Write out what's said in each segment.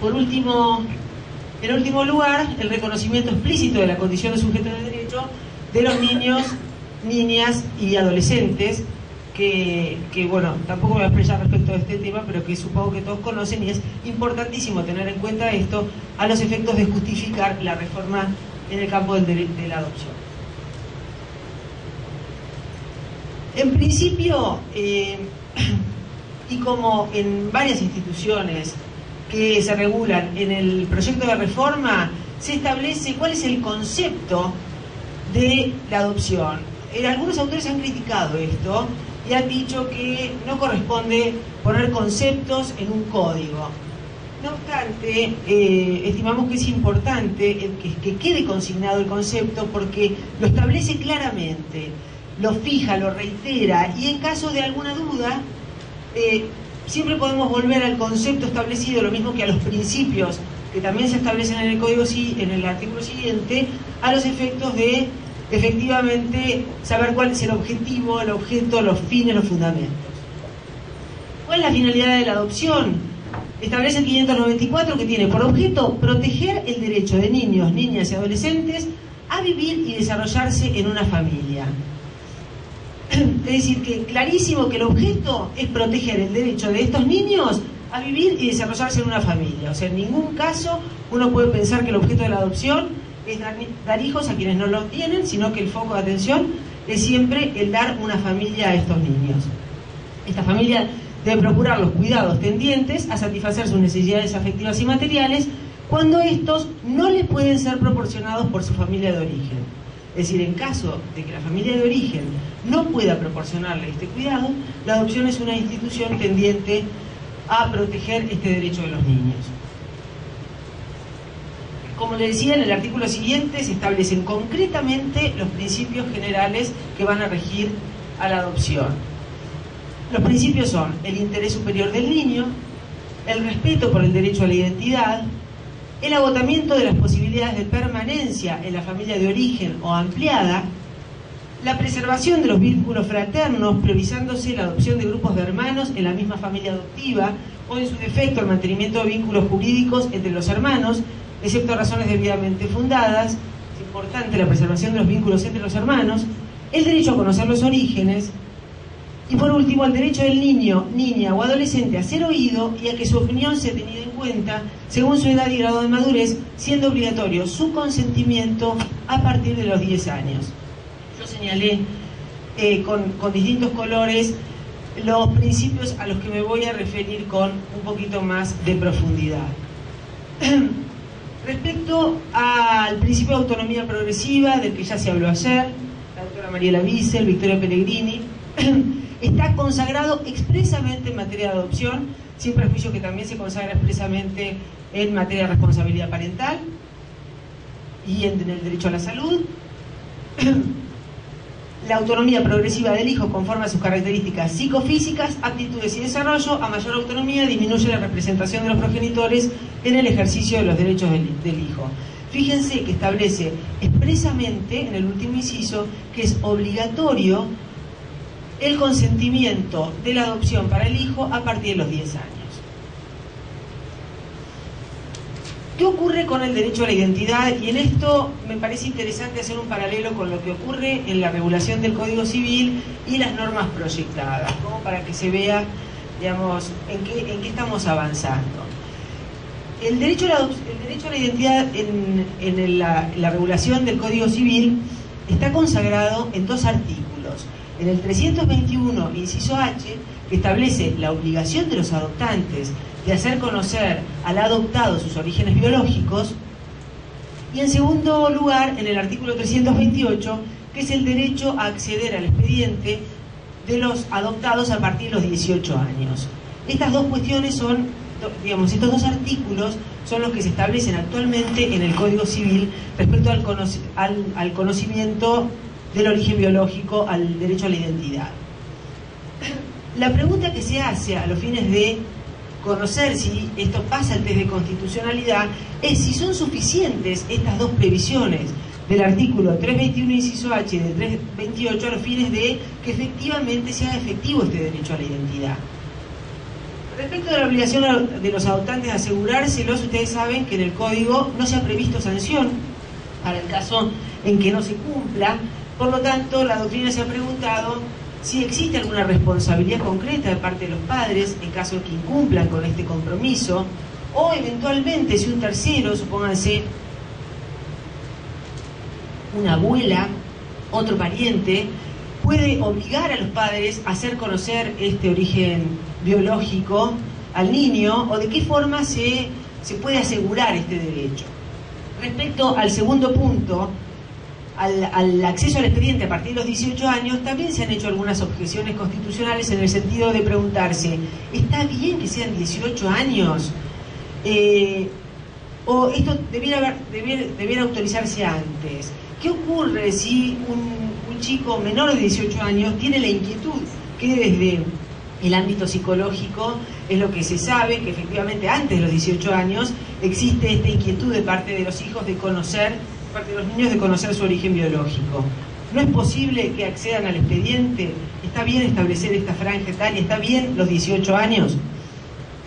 por último, en último lugar, el reconocimiento explícito de la condición de sujeto de derecho de los niños, niñas y adolescentes, que, bueno, tampoco me voy a expresar respecto a este tema, pero que supongo que todos conocen y es importantísimo tener en cuenta esto a los efectos de justificar la reforma en el campo del de la adopción. En principio, eh, y como en varias instituciones que se regulan en el proyecto de reforma, se establece cuál es el concepto de la adopción. Eh, algunos autores han criticado esto y han dicho que no corresponde poner conceptos en un código. No obstante, eh, estimamos que es importante que, que quede consignado el concepto porque lo establece claramente, lo fija, lo reitera y en caso de alguna duda, eh, siempre podemos volver al concepto establecido, lo mismo que a los principios que también se establecen en el código en el artículo siguiente, a los efectos de efectivamente saber cuál es el objetivo, el objeto, los fines, los fundamentos. ¿Cuál es la finalidad de la adopción? Establece el 594 que tiene por objeto proteger el derecho de niños, niñas y adolescentes a vivir y desarrollarse en una familia. Es decir, que clarísimo que el objeto es proteger el derecho de estos niños a vivir y desarrollarse en una familia. O sea, en ningún caso uno puede pensar que el objeto de la adopción es dar, hijos a quienes no lo tienen, sino que el foco de atención es siempre el dar una familia a estos niños. Esta familia debe procurar los cuidados tendientes a satisfacer sus necesidades afectivas y materiales cuando estos no les pueden ser proporcionados por su familia de origen. Es decir, en caso de que la familia de origen no pueda proporcionarle este cuidado, la adopción es una institución tendiente a proteger este derecho de los niños. Como le decía, en el artículo siguiente se establecen concretamente los principios generales que van a regir a la adopción. Los principios son el interés superior del niño, el respeto por el derecho a la identidad, el agotamiento de las posibilidades de permanencia en la familia de origen o ampliada, la preservación de los vínculos fraternos, priorizándose la adopción de grupos de hermanos en la misma familia adoptiva, o en su defecto el mantenimiento de vínculos jurídicos entre los hermanos, excepto razones debidamente fundadas, es importante la preservación de los vínculos entre los hermanos, el derecho a conocer los orígenes, y por último el derecho del niño, niña o adolescente a ser oído y a que su opinión sea tenida en según su edad y grado de madurez, siendo obligatorio su consentimiento a partir de los 10 años. Yo señalé eh, con, distintos colores los principios a los que me voy a referir con un poquito más de profundidad. Respecto al principio de autonomía progresiva, del que ya se habló ayer, la doctora Mariela Wiesel, Victoria Pellegrini, está consagrado expresamente en materia de adopción, sin prejuicio que también se consagra expresamente en materia de responsabilidad parental y en el derecho a la salud. La autonomía progresiva del hijo conforme a sus características psicofísicas, aptitudes y desarrollo, a mayor autonomía disminuye la representación de los progenitores en el ejercicio de los derechos del, hijo. Fíjense que establece expresamente en el último inciso que es obligatorio el consentimiento de la adopción para el hijo a partir de los 10 años. ¿Qué ocurre con el derecho a la identidad? Y en esto me parece interesante hacer un paralelo con lo que ocurre en la regulación del Código Civil y las normas proyectadas, como para que se vea, digamos, en qué, estamos avanzando. El derecho a la, identidad en, la regulación del Código Civil está consagrado en dos artículos. En el 321, inciso H, que establece la obligación de los adoptantes de hacer conocer al adoptado sus orígenes biológicos, y en segundo lugar, en el artículo 328, que es el derecho a acceder al expediente de los adoptados a partir de los 18 años. Estas dos cuestiones son, digamos, estos dos artículos son los que se establecen actualmente en el Código Civil respecto al, al conocimiento del origen biológico, al derecho a la identidad. La pregunta que se hace a los fines de conocer si esto pasa el test de constitucionalidad es si son suficientes estas dos previsiones del artículo 321 inciso H y del 328 a los fines de que efectivamente sea efectivo este derecho a la identidad. Respecto de la obligación de los adoptantes de asegurárselos, ustedes saben que en el código no se ha previsto sanción para el caso en que no se cumpla. Por lo tanto, la doctrina se ha preguntado si existe alguna responsabilidad concreta de parte de los padres en caso de que incumplan con este compromiso, o eventualmente si un tercero, supónganse una abuela, otro pariente, puede obligar a los padres a hacer conocer este origen biológico al niño o de qué forma se, se puede asegurar este derecho. Respecto al segundo punto, al, acceso al expediente a partir de los 18 años, también se han hecho algunas objeciones constitucionales en el sentido de preguntarse, ¿está bien que sean 18 años? Eh, ¿O esto debiera, debiera, autorizarse antes? ¿Qué ocurre si un, chico menor de 18 años tiene la inquietud que desde el ámbito psicológico es lo que se sabe, que efectivamente antes de los 18 años existe esta inquietud de parte de los hijos de conocer de los niños de conocer su origen biológico. No es posible que accedan al expediente. ¿Está bien establecer esta franja etaria? ¿Está bien los 18 años?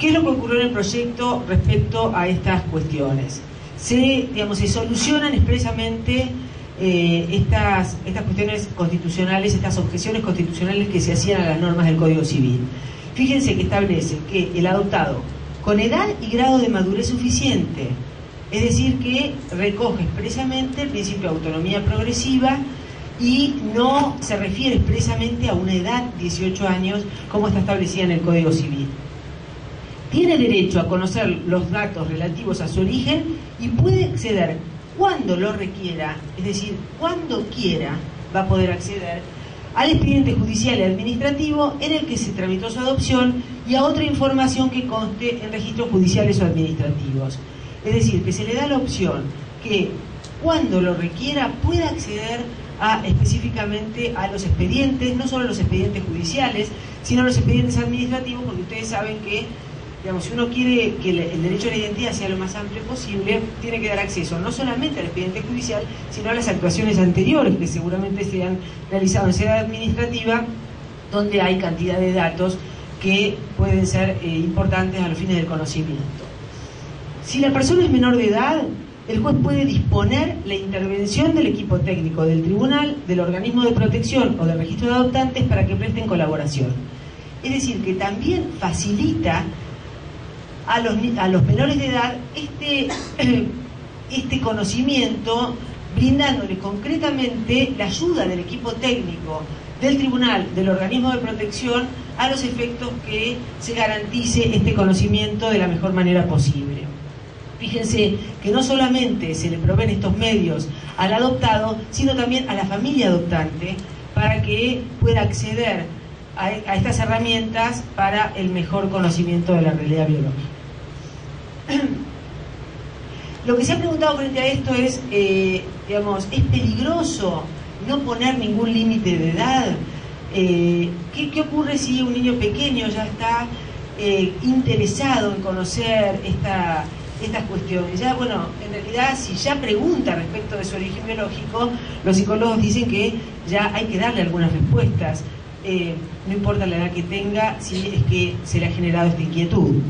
¿Qué es lo que ocurrió en el proyecto respecto a estas cuestiones? Se, digamos, se solucionan expresamente eh, estas, estas cuestiones constitucionales, estas objeciones constitucionales que se hacían a las normas del Código Civil. Fíjense que establece que el adoptado con edad y grado de madurez suficiente. Es decir, que recoge expresamente el principio de autonomía progresiva y no se refiere expresamente a una edad, 18 años, como está establecida en el Código Civil. Tiene derecho a conocer los datos relativos a su origen y puede acceder cuando lo requiera, es decir, cuando quiera va a poder acceder al expediente judicial y administrativo en el que se tramitó su adopción y a otra información que conste en registros judiciales o administrativos. Es decir, que se le da la opción que cuando lo requiera pueda acceder a, específicamente a los expedientes, no solo los expedientes judiciales, sino los expedientes administrativos, porque ustedes saben que digamos, si uno quiere que el derecho a la identidad sea lo más amplio posible, tiene que dar acceso no solamente al expediente judicial, sino a las actuaciones anteriores que seguramente se han realizado en sede administrativa, donde hay cantidad de datos que pueden ser eh, importantes a los fines del conocimiento. Si la persona es menor de edad, el juez puede disponer la intervención del equipo técnico del tribunal, del organismo de protección o del registro de adoptantes para que presten colaboración. Es decir, que también facilita a los, a los menores de edad este, este conocimiento, brindándole concretamente la ayuda del equipo técnico del tribunal, del organismo de protección, a los efectos que se garantice este conocimiento de la mejor manera posible. Fíjense que no solamente se le proveen estos medios al adoptado, sino también a la familia adoptante para que pueda acceder a, estas herramientas para el mejor conocimiento de la realidad biológica. Lo que se ha preguntado frente a esto es, eh, digamos, ¿es peligroso no poner ningún límite de edad? Eh, ¿qué, ocurre si un niño pequeño ya está eh, interesado en conocer esta, estas cuestiones? Ya, bueno, en realidad, si ya pregunta respecto de su origen biológico, los psicólogos dicen que ya hay que darle algunas respuestas. no importa la edad que tenga, si es que se le ha generado esta inquietud.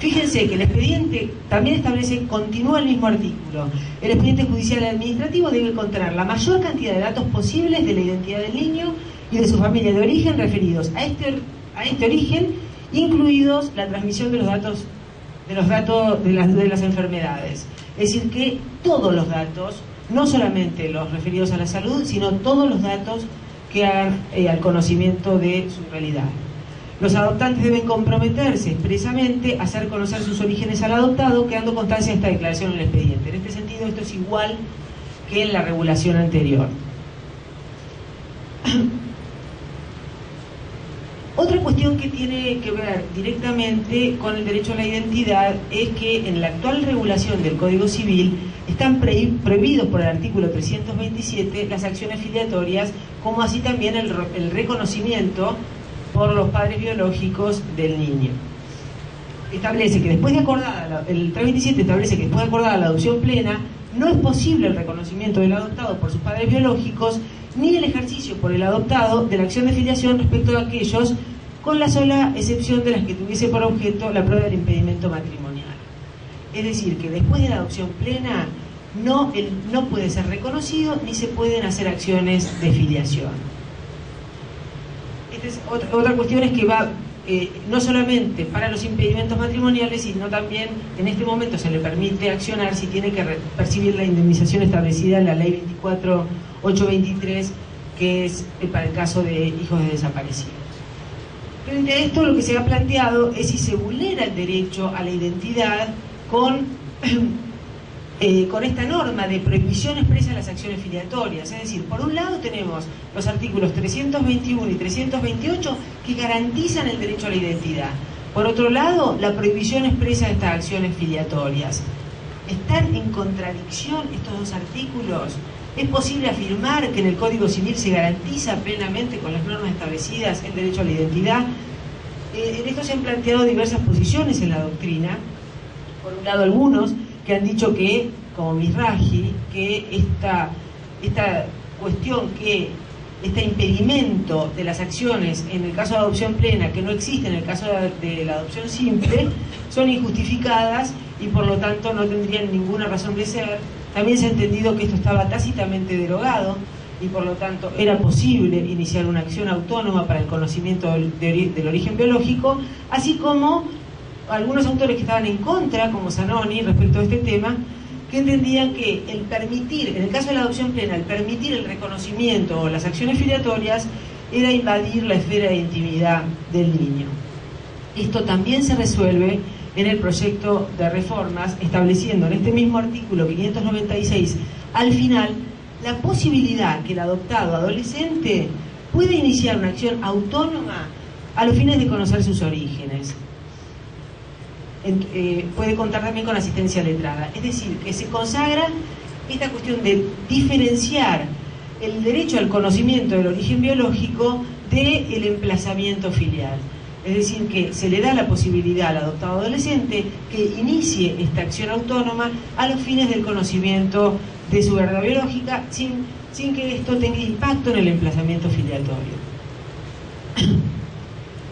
Fíjense que el expediente también establece, continúa el mismo artículo, el expediente judicial administrativo debe contener la mayor cantidad de datos posibles de la identidad del niño y de su familia de origen referidos a este, a este origen, incluidos la transmisión de los datos de los datos de las, de las enfermedades. Es decir, que todos los datos, no solamente los referidos a la salud, sino todos los datos que hagan eh, al conocimiento de su realidad. Los adoptantes deben comprometerse expresamente a hacer conocer sus orígenes al adoptado, quedando constancia de esta declaración en el expediente. En este sentido, esto es igual que en la regulación anterior. Otra cuestión que tiene que ver directamente con el derecho a la identidad es que en la actual regulación del Código Civil están prohibidos por el artículo 327 las acciones filiatorias, como así también el, el reconocimiento por los padres biológicos del niño. Establece que después de acordada, el 327 establece que después de acordada la adopción plena, no es posible el reconocimiento del adoptado por sus padres biológicos ni el ejercicio por el adoptado de la acción de filiación respecto a aquellos con la sola excepción de las que tuviese por objeto la prueba del impedimento matrimonial. Es decir, que después de la adopción plena no, no puede ser reconocido ni se pueden hacer acciones de filiación. Otra, cuestión es que va eh, no solamente para los impedimentos matrimoniales, sino también en este momento se le permite accionar si tiene que percibir la indemnización establecida en la ley 24823, que es eh, para el caso de hijos de desaparecidos. Frente a esto, lo que se ha planteado es si se vulnera el derecho a la identidad con, eh, con esta norma de prohibición expresa de las acciones filiatorias. Es decir, por un lado tenemos los artículos 321 y 328 que garantizan el derecho a la identidad. Por otro lado, la prohibición expresa de estas acciones filiatorias. ¿Están en contradicción estos dos artículos? ¿Es posible afirmar que en el Código Civil se garantiza plenamente con las normas establecidas el derecho a la identidad? Eh, en esto se han planteado diversas posiciones en la doctrina. Por un lado, algunos que han dicho que, como Misraji, que esta, esta cuestión que este impedimento de las acciones en el caso de adopción plena que no existe en el caso de la adopción simple son injustificadas y por lo tanto no tendrían ninguna razón de ser. También se ha entendido que esto estaba tácitamente derogado y por lo tanto era posible iniciar una acción autónoma para el conocimiento del, origen biológico, así como algunos autores que estaban en contra, como Zanoni, respecto a este tema, que entendían que el permitir, en el caso de la adopción plena, el permitir el reconocimiento o las acciones filiatorias era invadir la esfera de intimidad del niño. Esto también se resuelve en el proyecto de reformas, estableciendo en este mismo artículo 596, al final, la posibilidad que el adoptado adolescente puede iniciar una acción autónoma a los fines de conocer sus orígenes. Eh, puede contar también con asistencia letrada. Es decir, que se consagra esta cuestión de diferenciar el derecho al conocimiento del origen biológico del emplazamiento filial. Es decir, que se le da la posibilidad al adoptado adolescente que inicie esta acción autónoma a los fines del conocimiento de su verdad biológica sin, sin que esto tenga impacto en el emplazamiento filiatorio.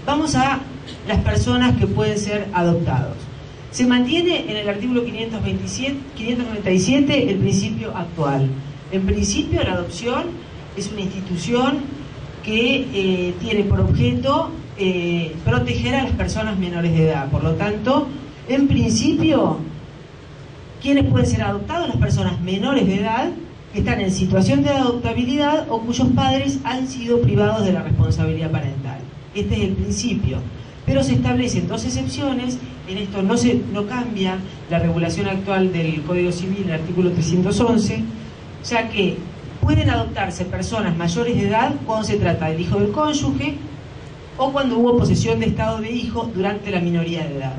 Vamos a las personas que pueden ser adoptados. Se mantiene en el artículo 527, 597 el principio actual. En principio, la adopción es una institución que eh, tiene por objeto eh, proteger a las personas menores de edad. Por lo tanto, en principio, ¿quiénes pueden ser adoptados? Las personas menores de edad que están en situación de adoptabilidad o cuyos padres han sido privados de la responsabilidad parental. Este es el principio. Pero se establecen dos excepciones, en esto no, se, no cambia la regulación actual del Código Civil, el artículo 311, ya que pueden adoptarse personas mayores de edad cuando se trata del hijo del cónyuge o cuando hubo posesión de estado de hijo durante la minoría de edad.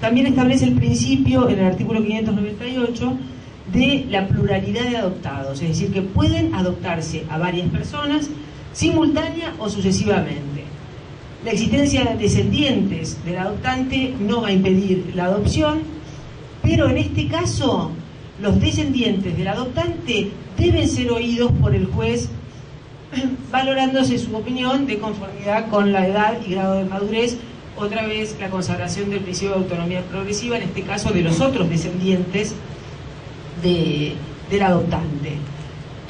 También establece el principio en el artículo 598 de la pluralidad de adoptados, es decir, que pueden adoptarse a varias personas simultánea o sucesivamente. La existencia de descendientes del adoptante no va a impedir la adopción, pero en este caso los descendientes del adoptante deben ser oídos por el juez valorándose su opinión de conformidad con la edad y grado de madurez, otra vez la consagración del principio de autonomía progresiva, en este caso de los otros descendientes del adoptante.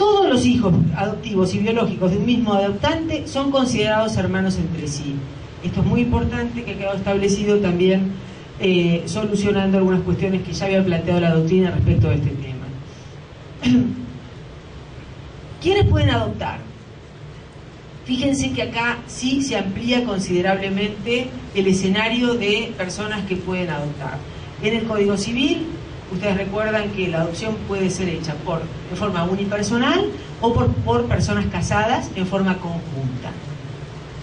Todos los hijos adoptivos y biológicos de un mismo adoptante son considerados hermanos entre sí. Esto es muy importante que ha quedado establecido también eh, solucionando algunas cuestiones que ya había planteado la doctrina respecto a este tema. ¿Quiénes pueden adoptar? Fíjense que acá sí se amplía considerablemente el escenario de personas que pueden adoptar. En el Código Civil, ustedes recuerdan que la adopción puede ser hecha por, de forma unipersonal o por, por personas casadas en forma conjunta.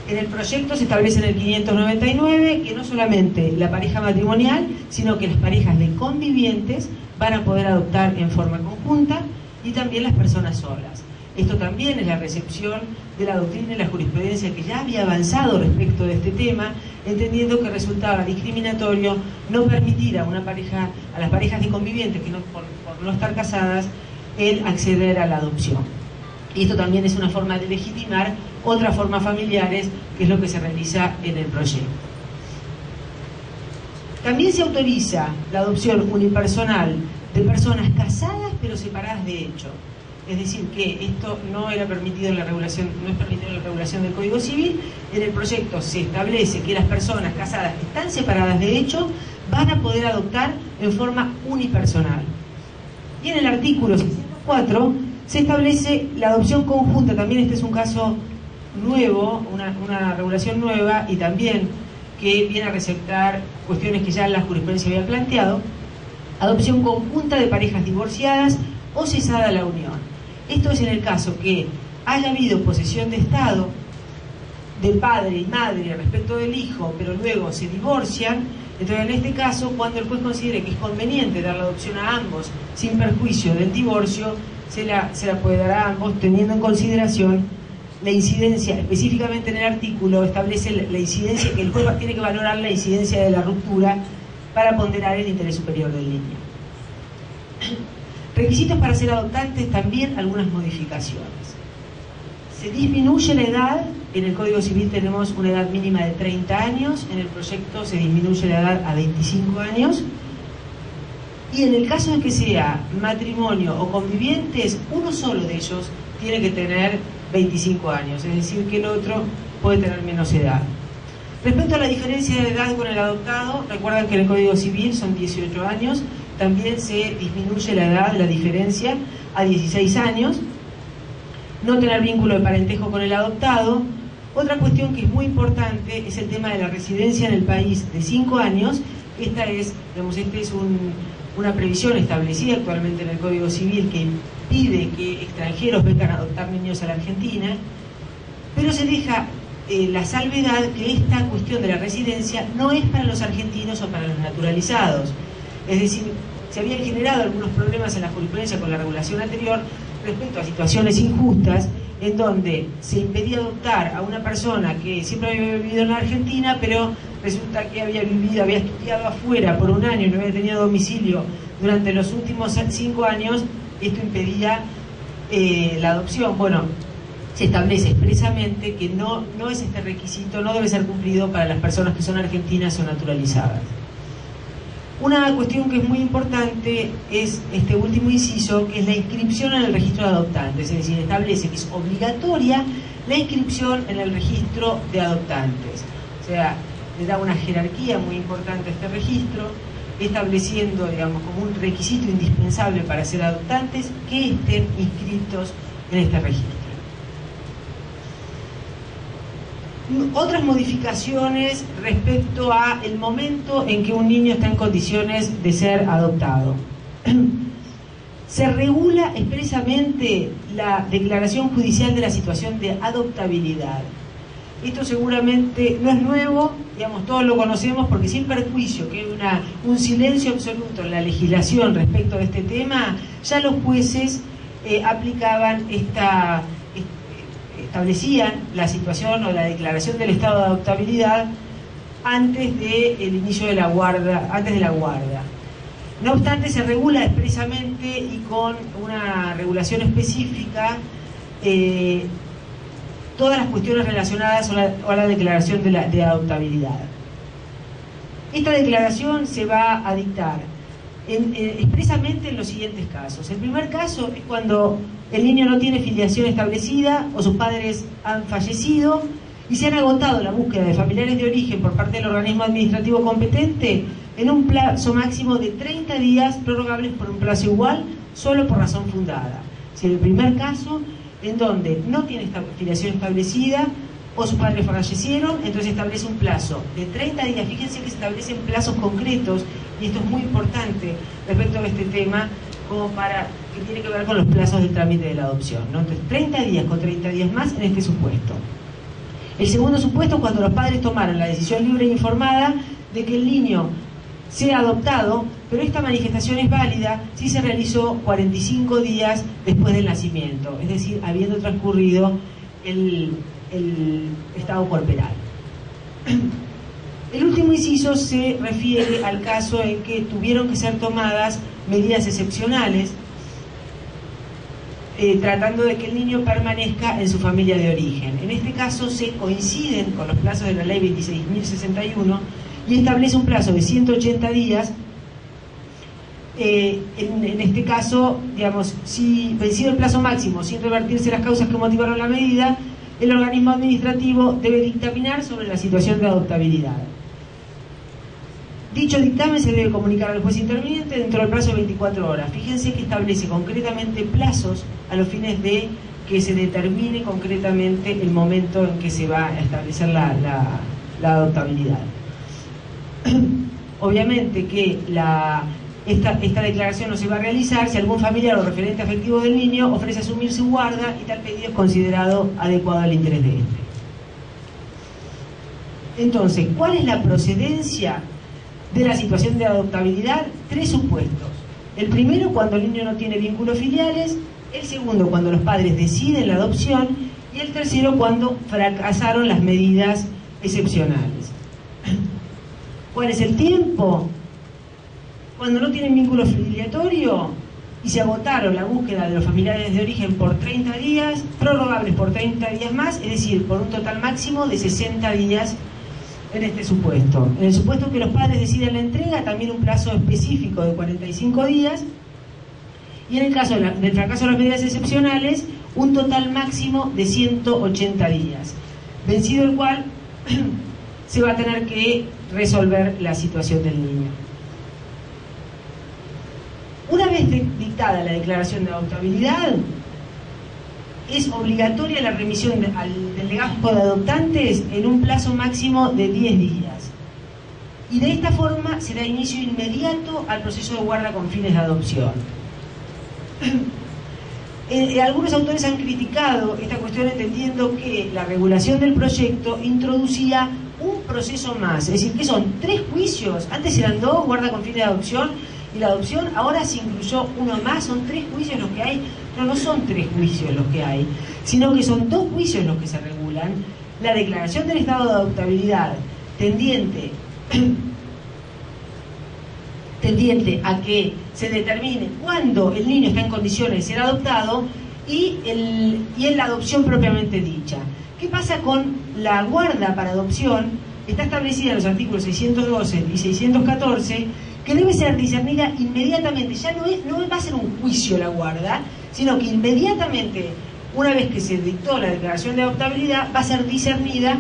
En el proyecto se establece en el 599 que no solamente la pareja matrimonial, sino que las parejas de convivientes van a poder adoptar en forma conjunta y también las personas solas. Esto también es la recepción de la doctrina y la jurisprudencia que ya había avanzado respecto de este tema, entendiendo que resultaba discriminatorio no permitir a una pareja, a las parejas de convivientes que no, por, no estar casadas, el acceder a la adopción. Y esto también es una forma de legitimar otras formas familiares, que es lo que se realiza en el proyecto. También se autoriza la adopción unipersonal de personas casadas pero separadas de hecho. Es decir, que esto no era permitido en la regulación, no es permitido en la regulación del Código Civil. En el proyecto se establece que las personas casadas que están separadas de hecho van a poder adoptar en forma unipersonal. Y en el artículo 604 se establece la adopción conjunta, también este es un caso nuevo, una, una regulación nueva y también que viene a receptar cuestiones que ya la jurisprudencia había planteado, adopción conjunta de parejas divorciadas o cesada la unión. Esto es en el caso que haya habido posesión de Estado de padre y madre respecto del hijo, pero luego se divorcian, entonces en este caso, cuando el juez considere que es conveniente dar la adopción a ambos sin perjuicio del divorcio, se la, se la puede dar a ambos teniendo en consideración la incidencia, específicamente en el artículo establece la incidencia, que el juez tiene que valorar la incidencia de la ruptura para ponderar el interés superior del niño. Requisitos para ser adoptantes, también algunas modificaciones. Se disminuye la edad, en el Código Civil tenemos una edad mínima de 30 años, en el proyecto se disminuye la edad a 25 años, y en el caso de que sea matrimonio o convivientes, uno solo de ellos tiene que tener 25 años, es decir, que el otro puede tener menos edad. Respecto a la diferencia de edad con el adoptado, recuerdan que en el Código Civil son 18 años, también se disminuye la edad, la diferencia, a 16 años. No tener vínculo de parentejo con el adoptado. Otra cuestión que es muy importante es el tema de la residencia en el país de 5 años. Esta es, digamos, este es una previsión establecida actualmente en el Código Civil que impide que extranjeros vengan a adoptar niños a la Argentina, pero se deja eh, la salvedad que esta cuestión de la residencia no es para los argentinos o para los naturalizados. Es decir, se habían generado algunos problemas en la jurisprudencia con la regulación anterior respecto a situaciones injustas en donde se impedía adoptar a una persona que siempre había vivido en la Argentina, pero resulta que había vivido, había estudiado afuera por un año y no había tenido domicilio durante los últimos cinco años, esto impedía eh, la adopción. Bueno, se establece expresamente que no, no es este requisito, no debe ser cumplido para las personas que son argentinas o naturalizadas. Una cuestión que es muy importante es este último inciso, que es la inscripción en el registro de adoptantes, es decir, establece que es obligatoria la inscripción en el registro de adoptantes. O sea, le da una jerarquía muy importante a este registro, estableciendo, digamos, como un requisito indispensable para ser adoptantes que estén inscritos en este registro. Otras modificaciones respecto a el momento en que un niño está en condiciones de ser adoptado. Se regula expresamente la declaración judicial de la situación de adoptabilidad. Esto seguramente no es nuevo, digamos, todos lo conocemos porque sin perjuicio que hay una, un silencio absoluto en la legislación respecto de este tema, ya los jueces eh, aplicaban esta, establecían la situación o la declaración del estado de adoptabilidad antes del inicio de la guarda, antes de la guarda. No obstante, se regula expresamente y con una regulación específica eh, todas las cuestiones relacionadas a la, declaración de, de adoptabilidad. Esta declaración se va a dictar eh, expresamente en los siguientes casos. El primer caso es cuando el niño no tiene filiación establecida o sus padres han fallecido y se han agotado la búsqueda de familiares de origen por parte del organismo administrativo competente en un plazo máximo de 30 días prorrogables por un plazo igual solo por razón fundada. Si en el primer caso, en donde no tiene filiación establecida, o sus padres fallecieron, entonces establece un plazo de 30 días. Fíjense que se establecen plazos concretos, y esto es muy importante respecto a este tema, como para que tiene que ver con los plazos del trámite de la adopción. Entonces, 30 días con 30 días más en este supuesto. El segundo supuesto es cuando los padres tomaron la decisión libre e informada de que el niño sea adoptado, pero esta manifestación es válida si se realizó 45 días después del nacimiento, es decir, habiendo transcurrido el estado corporal. El último inciso se refiere al caso en que tuvieron que ser tomadas medidas excepcionales eh, tratando de que el niño permanezca en su familia de origen. En este caso se coinciden con los plazos de la ley 26.061 y establece un plazo de 180 días. Eh, en, este caso, digamos, si vencido el plazo máximo, sin revertirse las causas que motivaron la medida, el organismo administrativo debe dictaminar sobre la situación de adoptabilidad. Dicho dictamen se debe comunicar al juez interviniente dentro del plazo de 24 horas. Fíjense que establece concretamente plazos a los fines de que se determine concretamente el momento en que se va a establecer la, adoptabilidad. Obviamente que esta, esta, declaración no se va a realizar si algún familiar o referente afectivo del niño ofrece asumir su guarda y tal pedido es considerado adecuado al interés de este. Entonces, ¿cuál es la procedencia de la situación de adoptabilidad tres supuestos. El primero, cuando el niño no tiene vínculos filiales, el segundo, cuando los padres deciden la adopción, y el tercero, cuando fracasaron las medidas excepcionales. ¿Cuál es el tiempo? Cuando no tienen vínculo filiatorio y se agotaron la búsqueda de los familiares de origen por 30 días, prorrogables por 30 días más, es decir, por un total máximo de 60 días en este supuesto. En el supuesto que los padres deciden la entrega, también un plazo específico de 45 días. Y en el caso del fracaso de las medidas excepcionales, un total máximo de 180 días. Vencido el cual se va a tener que resolver la situación del niño. Una vez dictada la declaración de adoptabilidad, es obligatoria la remisión al delegajo de adoptantes en un plazo máximo de 10 días. Y de esta forma se da inicio inmediato al proceso de guarda con fines de adopción. Eh, eh, algunos autores han criticado esta cuestión entendiendo que la regulación del proyecto introducía un proceso más, es decir, que son tres juicios, antes eran dos, guarda con fines de adopción y la adopción, ahora se incluyó uno más, son tres juicios los que hay no, no son tres juicios los que hay, sino que son dos juicios los que se regulan. La declaración del estado de adoptabilidad tendiente, tendiente a que se determine cuándo el niño está en condiciones de ser adoptado y, el, y en la adopción propiamente dicha. ¿Qué pasa con la guarda para adopción? Está establecida en los artículos 612 y 614 que debe ser discernida inmediatamente. Ya no, es, no va a ser un juicio la guarda, sino que inmediatamente, una vez que se dictó la declaración de adoptabilidad, va a ser discernida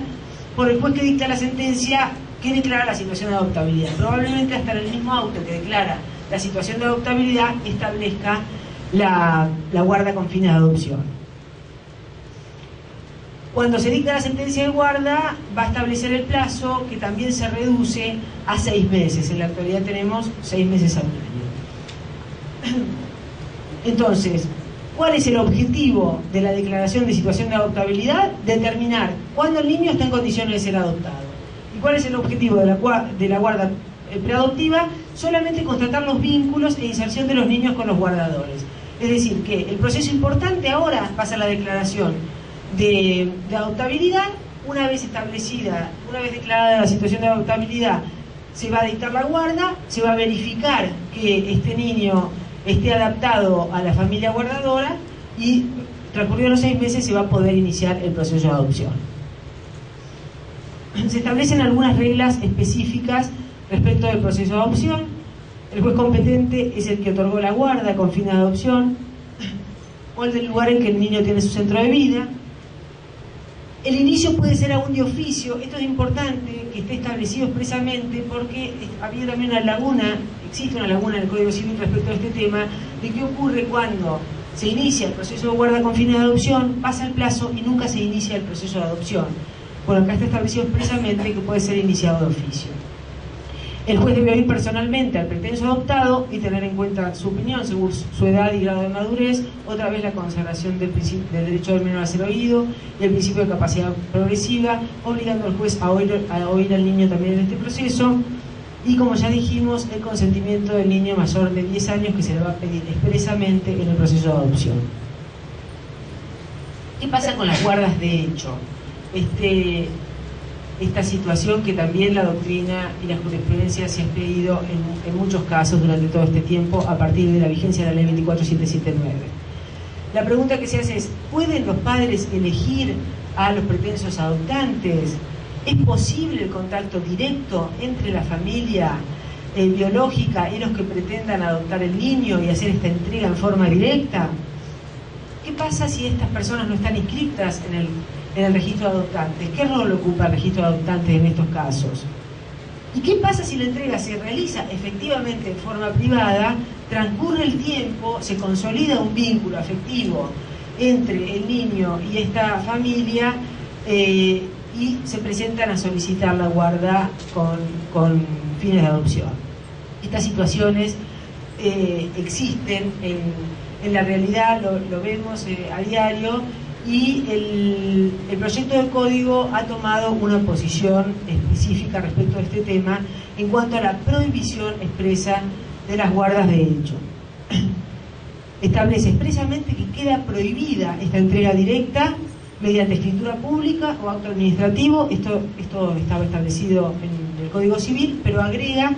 por el juez que dicta la sentencia que declara la situación de adoptabilidad. Probablemente hasta el mismo auto que declara la situación de adoptabilidad establezca la, la guarda con fines de adopción. Cuando se dicta la sentencia de guarda, va a establecer el plazo que también se reduce a seis meses. En la actualidad tenemos seis meses al año. Entonces, ¿Cuál es el objetivo de la declaración de situación de adoptabilidad? Determinar cuándo el niño está en condiciones de ser adoptado. ¿Y cuál es el objetivo de la, guarda eh, preadoptiva? Solamente constatar los vínculos e inserción de los niños con los guardadores. Es decir, que el proceso importante ahora pasa a la declaración de, de adoptabilidad. Una vez establecida, una vez declarada la situación de adoptabilidad, se va a dictar la guarda, se va a verificar que este niño esté adaptado a la familia guardadora y transcurridos los seis meses se va a poder iniciar el proceso de adopción. Se establecen algunas reglas específicas respecto del proceso de adopción. El juez competente es el que otorgó la guarda con fin de adopción o el del lugar en que el niño tiene su centro de vida. El inicio puede ser aún de oficio, esto es importante que esté establecido expresamente porque había también una laguna, existe una laguna en el Código Civil respecto a este tema, de qué ocurre cuando se inicia el proceso de guarda con fines de adopción, pasa el plazo y nunca se inicia el proceso de adopción. Bueno, acá está establecido expresamente que puede ser iniciado de oficio. El juez debe oír personalmente al pretenso adoptado y tener en cuenta su opinión según su edad y grado de madurez, otra vez la consagración del, del derecho del menor a ser oído y el principio de capacidad progresiva, obligando al juez a oír, a oír al niño también en este proceso, y como ya dijimos, el consentimiento del niño mayor de 10 años que se le va a pedir expresamente en el proceso de adopción. ¿Qué pasa con las guardas de hecho? Este, esta situación que también la doctrina y la jurisprudencia se han pedido en, muchos casos durante todo este tiempo a partir de la vigencia de la ley 24779. la pregunta que se hace es, ¿pueden los padres elegir a los pretensos adoptantes? ¿Es posible el contacto directo entre la familia eh, biológica y los que pretendan adoptar el niño y hacer esta entrega en forma directa? ¿Qué pasa si estas personas no están inscritas en el, en el registro de adoptantes? ¿Qué rol ocupa el registro de adoptantes en estos casos? ¿Y qué pasa si la entrega se realiza efectivamente de forma privada, transcurre el tiempo, se consolida un vínculo afectivo entre el niño y esta familia eh, y se presentan a solicitar la guarda con, fines de adopción? Estas situaciones eh, existen en, la realidad, lo, vemos eh, a diario y el, proyecto de código ha tomado una posición específica respecto a este tema en cuanto a la prohibición expresa de las guardas de hecho. Establece expresamente que queda prohibida esta entrega directa mediante escritura pública o acto administrativo, esto, esto estaba establecido en el Código Civil, pero agrega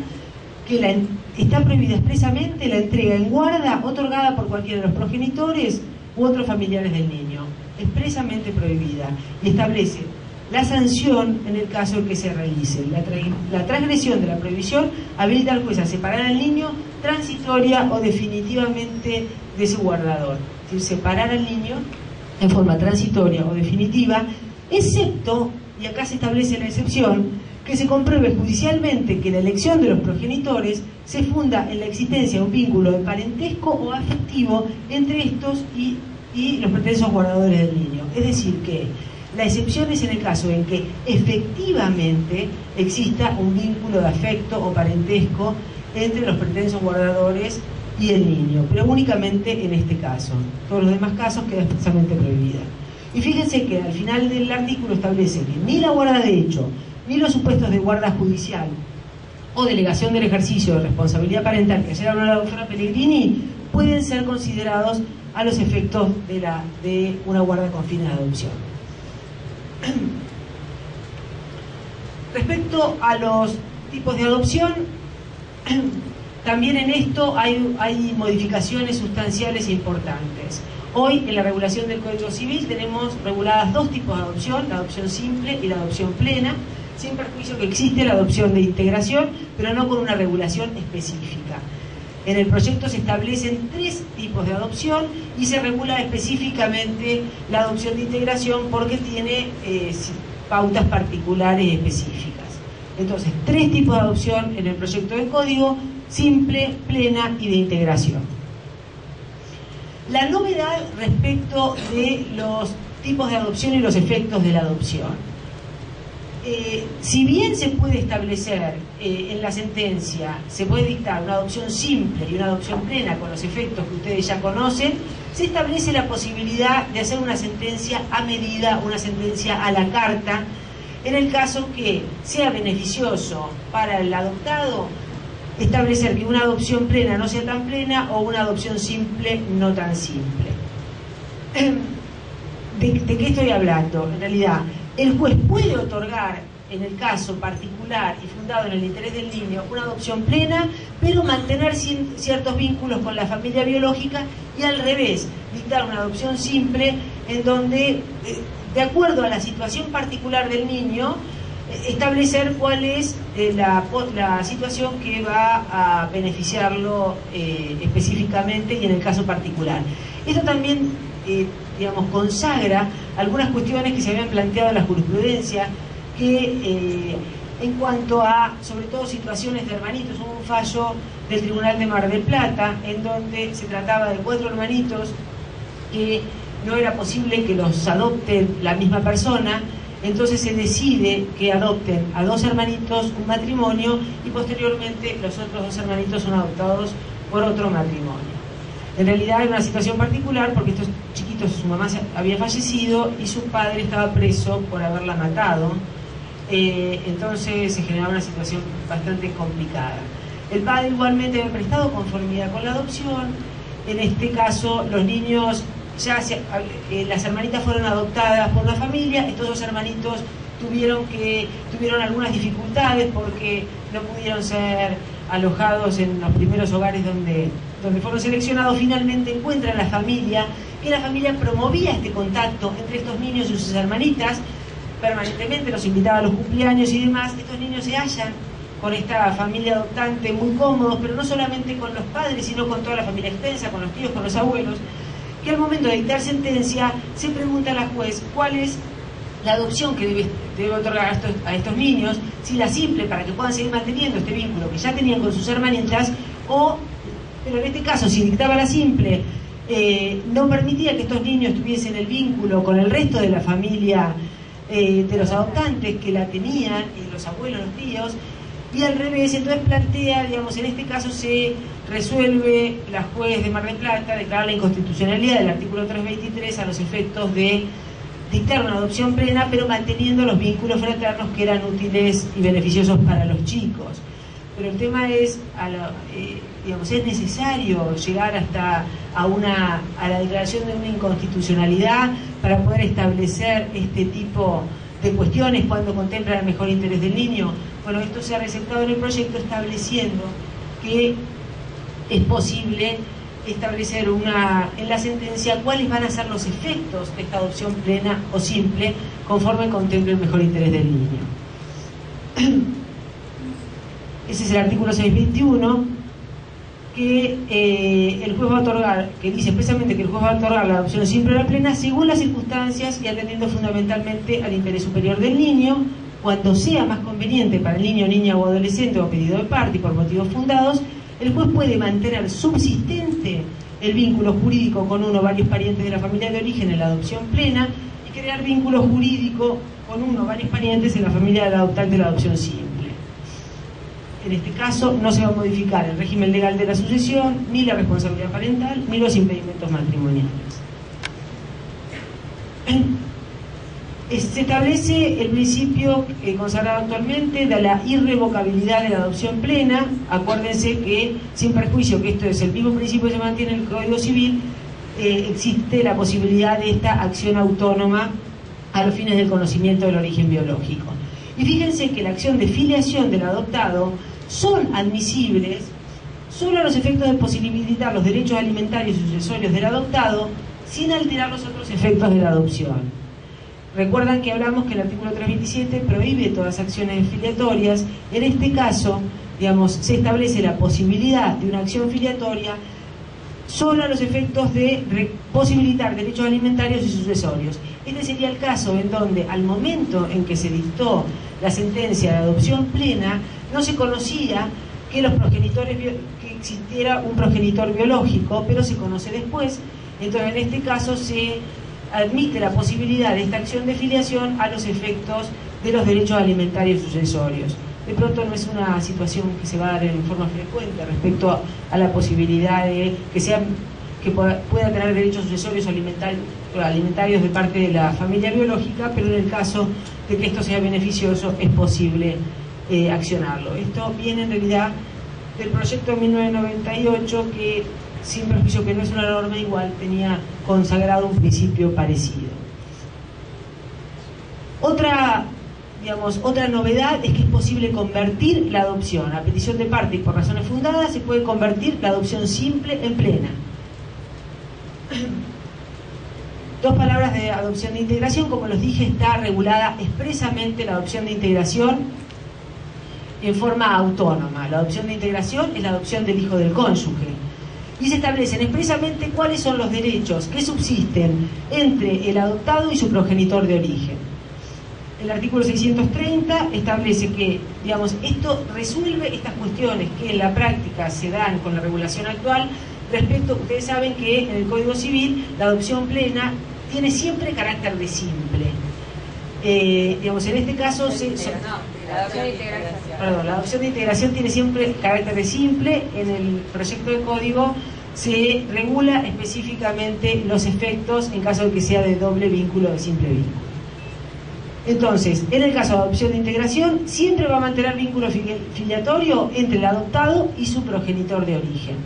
que la, está prohibida expresamente la entrega en guarda otorgada por cualquiera de los progenitores u otros familiares del niño expresamente prohibida y establece la sanción en el caso de que se realice. La, transgresión de la prohibición habilita al juez a separar al niño transitoria o definitivamente de su guardador. Es decir, separar al niño en forma transitoria o definitiva, excepto, y acá se establece la excepción, que se compruebe judicialmente que la elección de los progenitores se funda en la existencia de un vínculo de parentesco o afectivo entre estos y y los pretensos guardadores del niño. Es decir, que la excepción es en el caso en que efectivamente exista un vínculo de afecto o parentesco entre los pretensos guardadores y el niño, pero únicamente en este caso. Todos los demás casos queda expresamente prohibida. Y fíjense que al final del artículo establece que ni la guarda de hecho, ni los supuestos de guarda judicial o delegación del ejercicio de responsabilidad parental que ayer habló la doctora Pellegrini pueden ser considerados a los efectos de, la, de una guarda con fines de adopción. Respecto a los tipos de adopción, también en esto hay, modificaciones sustanciales importantes. Hoy en la regulación del Código Civil tenemos reguladas dos tipos de adopción, la adopción simple y la adopción plena, sin perjuicio que existe la adopción de integración, pero no con una regulación específica. En el proyecto se establecen tres tipos de adopción y se regula específicamente la adopción de integración porque tiene eh, pautas particulares específicas. Entonces, tres tipos de adopción en el proyecto de código, simple, plena y de integración. La novedad respecto de los tipos de adopción y los efectos de la adopción. Eh, si bien se puede establecer eh, en la sentencia, se puede dictar una adopción simple y una adopción plena con los efectos que ustedes ya conocen, se establece la posibilidad de hacer una sentencia a medida, una sentencia a la carta, en el caso que sea beneficioso para el adoptado establecer que una adopción plena no sea tan plena o una adopción simple no tan simple. de qué estoy hablando? En realidad, el juez puede otorgar, en el caso particular y fundado en el interés del niño, una adopción plena, pero mantener ciertos vínculos con la familia biológica y al revés, dictar una adopción simple en donde, eh, de acuerdo a la situación particular del niño, establecer cuál es eh, la, situación que va a beneficiarlo específicamente y en el caso particular. Esto también digamos, consagra algunas cuestiones que se habían planteado en la jurisprudencia, que eh, en cuanto a, sobre todo, situaciones de hermanitos, hubo un fallo del Tribunal de Mar del Plata, en donde se trataba de cuatro hermanitos que no era posible que los adopte la misma persona, entonces se decide que adopten a dos hermanitos un matrimonio y posteriormente los otros dos hermanitos son adoptados por otro matrimonio. En realidad era una situación particular porque estos chiquitos, su mamá había fallecido y su padre estaba preso por haberla matado. Eh, entonces se generaba una situación bastante complicada. El padre igualmente había prestado conformidad con la adopción. En este caso, los niños, ya eh, las hermanitas fueron adoptadas por la familia. Estos dos hermanitos tuvieron, que, tuvieron algunas dificultades porque no pudieron ser alojados en los primeros hogares donde, donde fueron seleccionados, finalmente encuentran la familia que la familia promovía este contacto entre estos niños y sus hermanitas, permanentemente los invitaba a los cumpleaños y demás, estos niños se hallan con esta familia adoptante muy cómodos, pero no solamente con los padres, sino con toda la familia extensa, con los tíos, con los abuelos, que al momento de dictar sentencia se pregunta a la juez cuál es la adopción que debe, otorgar a estos, niños, si la simple para que puedan seguir manteniendo este vínculo que ya tenían con sus hermanitas, o, pero en este caso, si dictaba la simple, eh, no permitía que estos niños tuviesen el vínculo con el resto de la familia eh, de los adoptantes que la tenían, los abuelos, los tíos, y al revés, entonces plantea, digamos, en este caso se resuelve la juez de Mar del Plata declarar la inconstitucionalidad del artículo 323 a los efectos de dictar una adopción plena, pero manteniendo los vínculos fraternos que eran útiles y beneficiosos para los chicos. Pero el tema es, eh, digamos, es necesario llegar hasta a, una, a la declaración de una inconstitucionalidad para poder establecer este tipo de cuestiones cuando contempla el mejor interés del niño. Bueno, esto se ha receptado en el proyecto estableciendo que es posible establecer una, en la sentencia cuáles van a ser los efectos de esta adopción plena o simple conforme contemple el mejor interés del niño. Ese es el artículo 621 que eh, el juez va a otorgar, que dice expresamente que el juez va a otorgar la adopción simple o la plena según las circunstancias y atendiendo fundamentalmente al interés superior del niño, cuando sea más conveniente para el niño, niña o adolescente o pedido de parte y por motivos fundados, el juez puede mantener subsistente el vínculo jurídico con uno o varios parientes de la familia de origen en la adopción plena y crear vínculo jurídico con uno o varios parientes en la familia del adoptante de la adopción simple. En este caso no se va a modificar el régimen legal de la sucesión, ni la responsabilidad parental, ni los impedimentos matrimoniales se establece el principio consagrado actualmente de la irrevocabilidad de la adopción plena. Acuérdense que, sin perjuicio que esto es el mismo principio que se mantiene en el Código Civil, eh, existe la posibilidad de esta acción autónoma a los fines del conocimiento del origen biológico. Y fíjense que la acción de filiación del adoptado son admisibles solo a los efectos de posibilitar los derechos alimentarios y sucesorios del adoptado sin alterar los otros efectos de la adopción. Recuerdan que hablamos que el artículo 327 prohíbe todas acciones filiatorias. En este caso, digamos, se establece la posibilidad de una acción filiatoria solo a los efectos de posibilitar derechos alimentarios y sucesorios. Este sería el caso en donde al momento en que se dictó la sentencia de adopción plena, no se conocía que los progenitores que existiera un progenitor biológico, pero se conoce después. Entonces, en este caso se admite la posibilidad de esta acción de filiación a los efectos de los derechos alimentarios sucesorios. De pronto no es una situación que se va a dar en forma frecuente respecto a, la posibilidad de que, sea, que pueda, tener derechos sucesorios alimentarios, alimentarios de parte de la familia biológica, pero en el caso de que esto sea beneficioso es posible eh, accionarlo. Esto viene en realidad del proyecto 1998 que sin perjuicio que no es una norma igual, tenía consagrado un principio parecido. Otra, digamos, otra novedad es que es posible convertir la adopción a petición de parte y por razones fundadas, se puede convertir la adopción simple en plena. Dos palabras de adopción de integración, como los dije, está regulada expresamente la adopción de integración en forma autónoma. La adopción de integración es la adopción del hijo del cónyuge y se establecen expresamente cuáles son los derechos que subsisten entre el adoptado y su progenitor de origen. El artículo 630 establece que, digamos, esto resuelve estas cuestiones que en la práctica se dan con la regulación actual respecto, ustedes saben que en el Código Civil la adopción plena tiene siempre carácter de simple. Eh, digamos, en este caso... Se, la adopción de integración. Perdón, la adopción de integración tiene siempre carácter de simple. En el proyecto de código se regula específicamente los efectos en caso de que sea de doble vínculo o de simple vínculo. Entonces, en el caso de adopción de integración, siempre va a mantener vínculo filiatorio entre el adoptado y su progenitor de origen.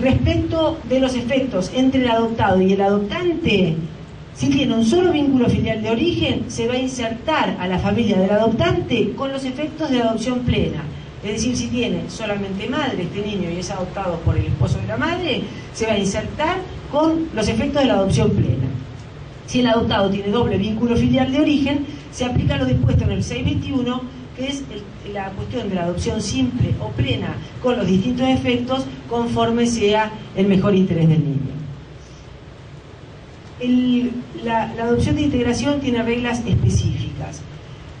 Respecto de los efectos entre el adoptado y el adoptante, si tiene un solo vínculo filial de origen, se va a insertar a la familia del adoptante con los efectos de adopción plena. Es decir, si tiene solamente madre este niño y es adoptado por el esposo de la madre, se va a insertar con los efectos de la adopción plena. Si el adoptado tiene doble vínculo filial de origen, se aplica lo dispuesto en el 621, que es la cuestión de la adopción simple o plena con los distintos efectos conforme sea el mejor interés del niño. La, adopción de integración tiene reglas específicas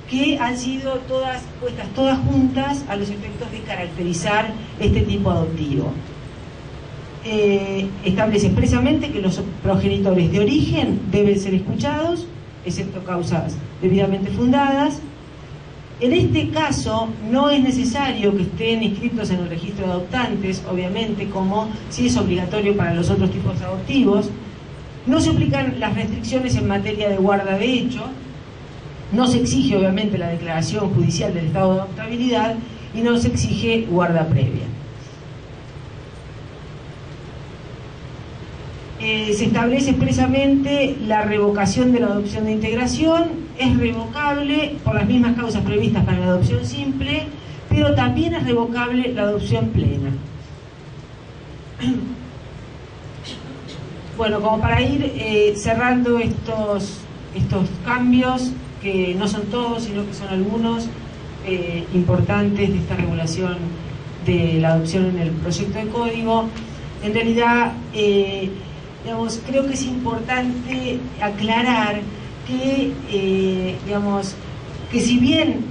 que han sido todas puestas todas juntas a los efectos de caracterizar este tipo adoptivo. Eh, establece expresamente que los progenitores de origen deben ser escuchados, excepto causas debidamente fundadas. En este caso no es necesario que estén inscritos en el registro de adoptantes, obviamente, como si es obligatorio para los otros tipos adoptivos. No se aplican las restricciones en materia de guarda de hecho, no se exige obviamente la declaración judicial del estado de adoptabilidad y no se exige guarda previa. Eh, se establece expresamente la revocación de la adopción de integración, es revocable por las mismas causas previstas para la adopción simple, pero también es revocable la adopción plena. Bueno, como para ir eh, cerrando estos, estos cambios, que no son todos, sino que son algunos eh, importantes de esta regulación de la adopción en el proyecto de código. En realidad, eh, digamos, creo que es importante aclarar que, digamos, que si bien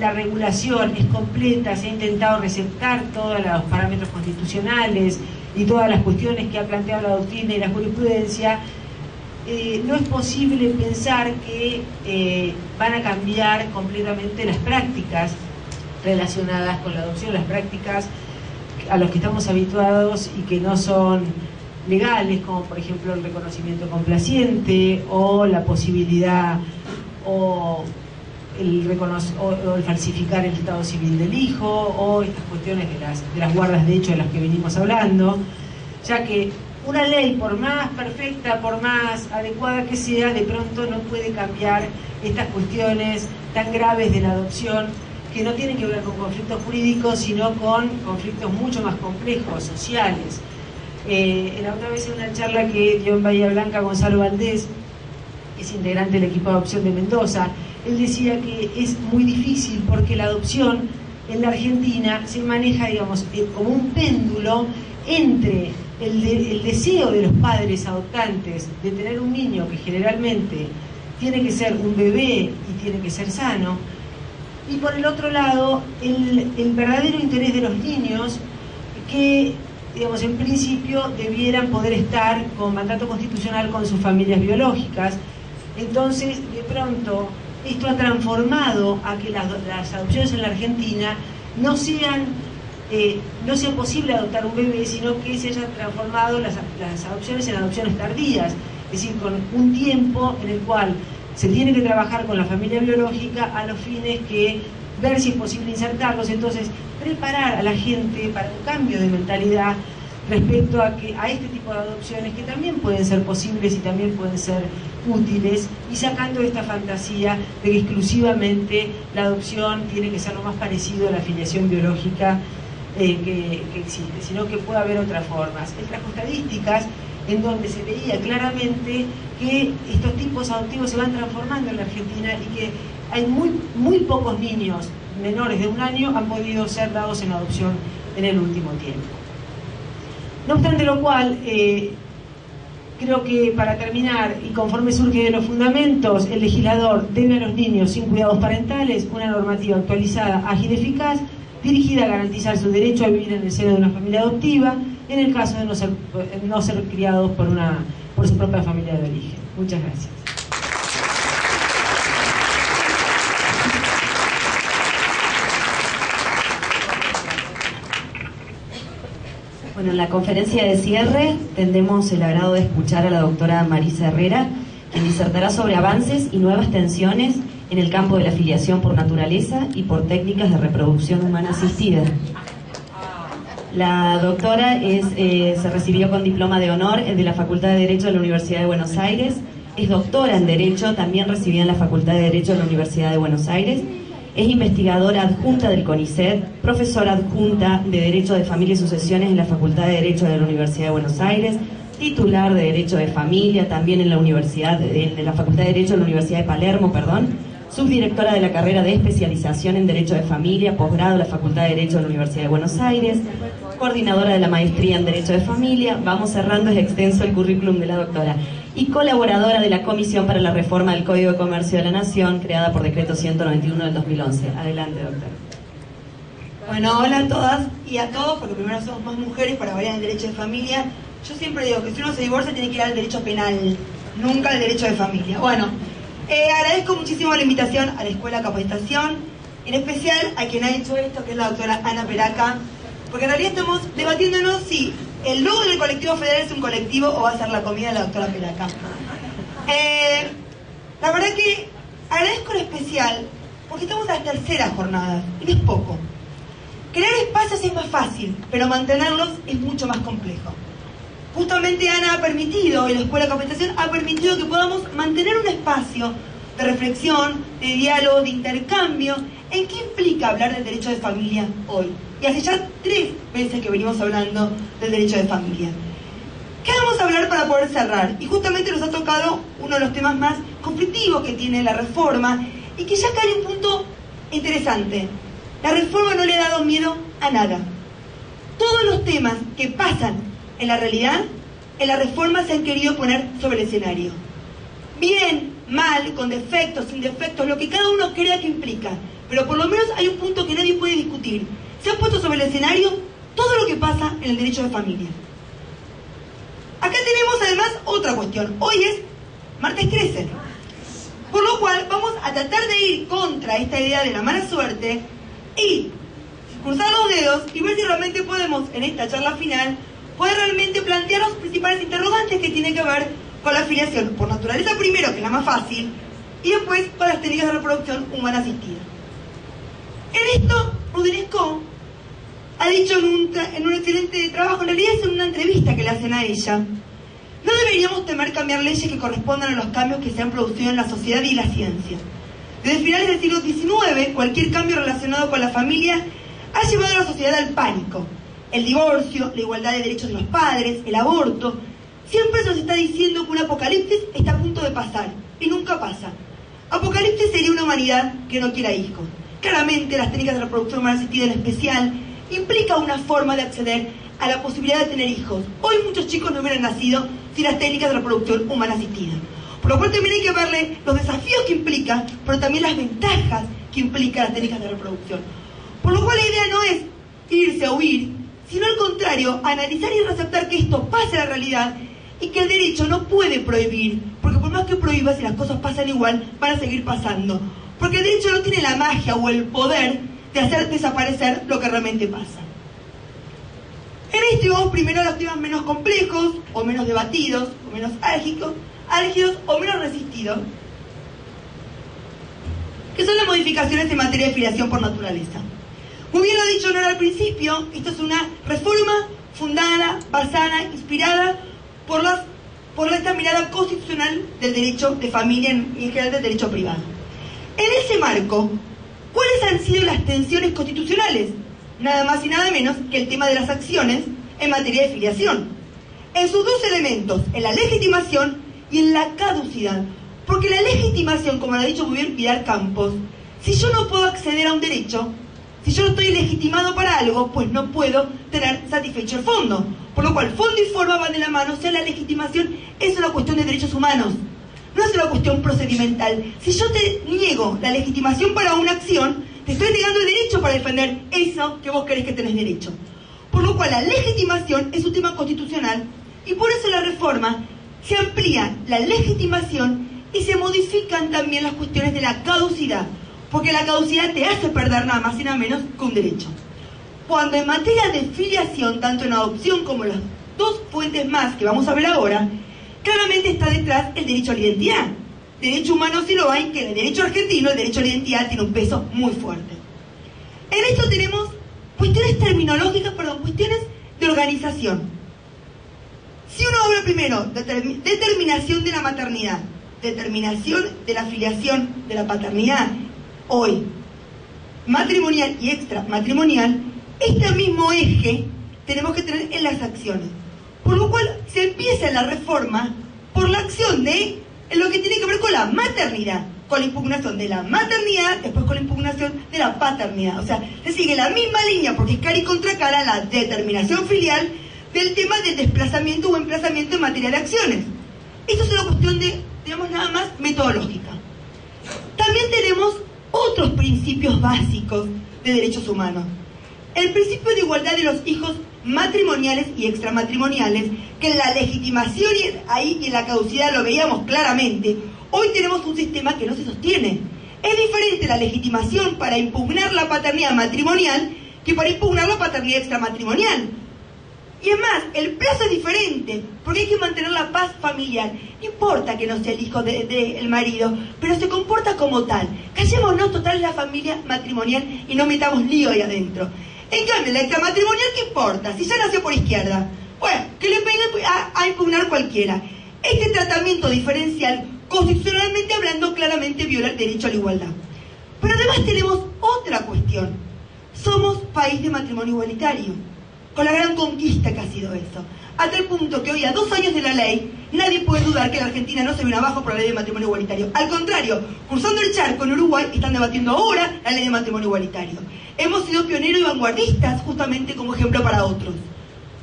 la regulación es completa, se ha intentado receptar todos los parámetros constitucionales y todas las cuestiones que ha planteado la doctrina y la jurisprudencia, eh, no es posible pensar que eh, van a cambiar completamente las prácticas relacionadas con la adopción, las prácticas a las que estamos habituados y que no son legales, como por ejemplo el reconocimiento complaciente o la posibilidad o el, o, el falsificar el estado civil del hijo o estas cuestiones de las, de las guardas de hecho de las que venimos hablando, ya que una ley, por más perfecta, por más adecuada que sea, de pronto no puede cambiar estas cuestiones tan graves de la adopción que no tienen que ver con conflictos jurídicos, sino con conflictos mucho más complejos, sociales. Eh, la otra vez en una charla que dio en Bahía Blanca Gonzalo Valdés, es integrante del equipo de adopción de Mendoza, él decía que es muy difícil porque la adopción en la Argentina se maneja, digamos, eh, como un péndulo entre el, deseo de los padres adoptantes de tener un niño que generalmente tiene que ser un bebé y tiene que ser sano, y por el otro lado, el, verdadero interés de los niños que, digamos, en principio debieran poder estar con mandato constitucional con sus familias biológicas. Entonces, de pronto, esto ha transformado a que las adopciones en la Argentina no sean eh, no sea posible adoptar un bebé, sino que se hayan transformado las, adopciones en adopciones tardías, es decir, con un tiempo en el cual se tiene que trabajar con la familia biológica a los fines que ver si es posible insertarlos, entonces preparar a la gente para un cambio de mentalidad respecto a, que, a este tipo de adopciones que también pueden ser posibles y también pueden ser útiles y sacando esta fantasía de que exclusivamente la adopción tiene que ser lo más parecido a la afiliación biológica eh, que, existe, sino que puede haber otras formas. Él trajo estadísticas en donde se veía claramente que estos tipos adoptivos se van transformando en la Argentina y que hay muy, muy pocos niños menores de un año han podido ser dados en adopción en el último tiempo. No obstante lo cual, eh, creo que para terminar, y conforme surge de los fundamentos, el legislador debe a los niños sin cuidados parentales una normativa actualizada, ágil y eficaz, dirigida a garantizar su derecho a vivir en el seno de una familia adoptiva, en el caso de no ser, no ser criados por, una, por su propia familia de origen. Muchas gracias. Bueno, en la conferencia de cierre tendremos el agrado de escuchar a la doctora Marisa Herrera, quien disertará sobre avances y nuevas tensiones en el campo de la filiación por naturaleza y por técnicas de reproducción humana asistida. La doctora eh, se recibió con diploma de honor de la Facultad de Derecho de la Universidad de Buenos Aires, es doctora en Derecho, también recibida en la Facultad de Derecho de la Universidad de Buenos Aires, Es investigadora adjunta del CONICET, profesora adjunta de Derecho de Familia y Sucesiones en la Facultad de Derecho de la Universidad de Buenos Aires, titular de Derecho de Familia también en la Universidad de, la Facultad de Derecho de la Universidad de Palermo, perdón, subdirectora de la carrera de especialización en Derecho de Familia, posgrado en la Facultad de Derecho de la Universidad de Buenos Aires, coordinadora de la maestría en Derecho de Familia, vamos cerrando, es extenso el currículum de la doctora, y colaboradora de la Comisión para la Reforma del Código de Comercio de la Nación, creada por Decreto 191 del 2011. Adelante, doctora. Bueno, hola a todas y a todos, porque primero somos más mujeres para variar el derecho de familia. Yo siempre digo que si uno se divorcia tiene que ir al derecho penal, nunca al derecho de familia. Bueno, eh, agradezco muchísimo la invitación a la Escuela Capacitación, en especial a quien ha hecho esto, que es la doctora Ana Peraca, porque en realidad estamos debatiéndonos si el logo del colectivo federal es un colectivo o va a ser la comida de la doctora Peraca. Eh, la verdad que agradezco lo especial porque estamos en la tercera jornada y no es poco. Crear espacios es más fácil, pero mantenerlos es mucho más complejo. Justamente Ana ha permitido, y la Escuela de Capacitación ha permitido que podamos mantener un espacio de reflexión, de diálogo, de intercambio, en qué implica hablar del derecho de familia hoy. Y hace ya tres veces que venimos hablando del derecho de familia. ¿Qué vamos a hablar para poder cerrar? Y justamente nos ha tocado uno de los temas más conflictivos que tiene la reforma y que ya cae un punto interesante. La reforma no le ha dado miedo a nada. Todos los temas que pasan en la realidad, en la reforma se han querido poner sobre el escenario. Bien, mal, con defectos, sin defectos, lo que cada uno crea que implica. Pero por lo menos hay un punto que nadie puede discutir. Se ha puesto sobre el escenario todo lo que pasa en el derecho de familia. Acá tenemos además otra cuestión. Hoy es martes crece. Por lo cual vamos a tratar de ir contra esta idea de la mala suerte y cruzar los dedos y ver si realmente podemos en esta charla final puede realmente plantear los principales interrogantes que tienen que ver con la afiliación por naturaleza primero, que es la más fácil, y después con las técnicas de reproducción humana asistida. En esto, Rudinesco ha dicho en un, en un excelente trabajo, en realidad es en una entrevista que le hacen a ella, no deberíamos temer cambiar leyes que correspondan a los cambios que se han producido en la sociedad y la ciencia. Desde finales del siglo XIX, cualquier cambio relacionado con la familia ha llevado a la sociedad al pánico, el divorcio, la igualdad de derechos de los padres, el aborto. Siempre se nos está diciendo que un apocalipsis está a punto de pasar y nunca pasa. Apocalipsis sería una humanidad que no quiera hijos. Claramente las técnicas de reproducción humana asistida en especial implica una forma de acceder a la posibilidad de tener hijos. Hoy muchos chicos no hubieran nacido sin las técnicas de reproducción humana asistida. Por lo cual también hay que verle los desafíos que implica, pero también las ventajas que implica las técnicas de reproducción. Por lo cual la idea no es irse a huir, sino al contrario, analizar y receptar que esto pasa en la realidad y que el derecho no puede prohibir, porque por más que prohíba, si las cosas pasan igual, van a seguir pasando. Porque el derecho no tiene la magia o el poder de hacer desaparecer lo que realmente pasa. En esto vamos primero a los temas menos complejos, o menos debatidos, o menos álgicos, álgidos o menos resistidos, que son las modificaciones en materia de filiación por naturaleza. Muy bien lo dicho Nora al principio, esto es una reforma fundada, basada, inspirada por, las, por esta mirada constitucional del derecho de familia y en general del derecho privado. En ese marco, ¿cuáles han sido las tensiones constitucionales? Nada más y nada menos que el tema de las acciones en materia de filiación. En sus dos elementos, en la legitimación y en la caducidad. Porque la legitimación, como lo ha dicho muy bien Pilar Campos, si yo no puedo acceder a un derecho, si yo no estoy legitimado para algo, pues no puedo tener satisfecho el fondo. Por lo cual, fondo y forma van de la mano, o sea, la legitimación es una cuestión de derechos humanos, no es una cuestión procedimental. Si yo te niego la legitimación para una acción, te estoy negando el derecho para defender eso que vos querés que tenés derecho. Por lo cual, la legitimación es un tema constitucional y por eso la reforma se amplía la legitimación y se modifican también las cuestiones de la caducidad porque la caducidad te hace perder nada más y nada menos que un derecho. Cuando en materia de filiación, tanto en adopción como las dos fuentes más que vamos a ver ahora, claramente está detrás el derecho a la identidad. Derecho humano si lo hay, que en el derecho argentino el derecho a la identidad tiene un peso muy fuerte. En esto tenemos cuestiones terminológicas, perdón, cuestiones de organización. Si uno habla primero de determinación de la maternidad, determinación de la filiación de la paternidad hoy. matrimonial y extramatrimonial, este mismo eje tenemos que tener en las acciones. Por lo cual se empieza la reforma por la acción de lo que tiene que ver con la maternidad, con la impugnación de la maternidad, después con la impugnación de la paternidad. O sea, se sigue la misma línea porque es cara y contra cara la determinación filial del tema del desplazamiento o emplazamiento en materia de acciones. Esto es una cuestión de, digamos, nada más metodológica. También tenemos otros principios básicos de derechos humanos. El principio de igualdad de los hijos matrimoniales y extramatrimoniales, que la legitimación y ahí y la caducidad lo veíamos claramente, hoy tenemos un sistema que no se sostiene. Es diferente la legitimación para impugnar la paternidad matrimonial que para impugnar la paternidad extramatrimonial. Y es más, el plazo es diferente, porque hay que mantener la paz familiar. No importa que no sea el hijo del marido, pero se comporta como tal. Callémonos total la familia matrimonial y no metamos lío ahí adentro. En cambio, la extramatrimonial, ¿qué importa? Si ya nació por izquierda. Bueno, que le venga a, impugnar cualquiera. Este tratamiento diferencial, constitucionalmente hablando, claramente viola el derecho a la igualdad. Pero además tenemos otra cuestión. Somos país de matrimonio igualitario, con la gran conquista que ha sido eso. A tal punto que hoy, a dos años de la ley, nadie puede dudar que la Argentina no se viene abajo por la ley de matrimonio igualitario. Al contrario, cruzando el charco en Uruguay, están debatiendo ahora la ley de matrimonio igualitario hemos sido pioneros y vanguardistas justamente como ejemplo para otros.